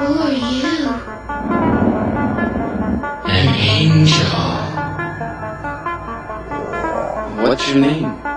Who are you? An angel. What's your name?